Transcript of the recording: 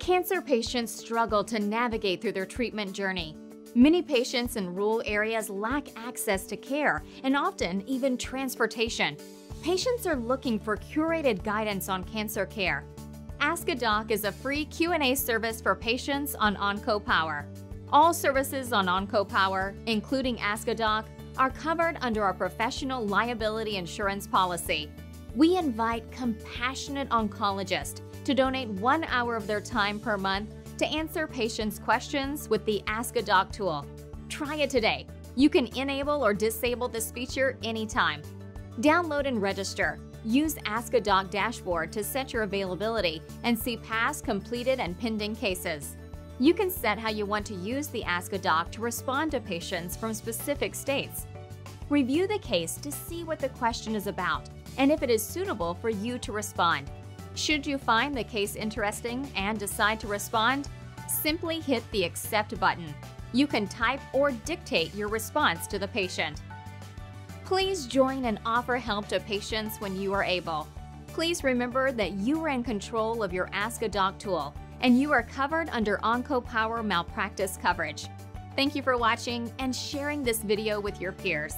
Cancer patients struggle to navigate through their treatment journey. Many patients in rural areas lack access to care and often even transportation. Patients are looking for curated guidance on cancer care. Ask a Doc is a free Q&A service for patients on OncoPower. All services on OncoPower, including Ask a Doc, are covered under our professional liability insurance policy. We invite compassionate oncologists to donate one hour of their time per month to answer patients' questions with the Ask a Doc tool. Try it today. You can enable or disable this feature anytime. Download and register. Use Ask a Doc dashboard to set your availability and see past, completed, and pending cases. You can set how you want to use the Ask a Doc to respond to patients from specific states. Review the case to see what the question is about and if it is suitable for you to respond. Should you find the case interesting and decide to respond, simply hit the Accept button. You can type or dictate your response to the patient. Please join and offer help to patients when you are able. Please remember that you are in control of your Ask a Doc tool and you are covered under OncoPower malpractice coverage. Thank you for watching and sharing this video with your peers.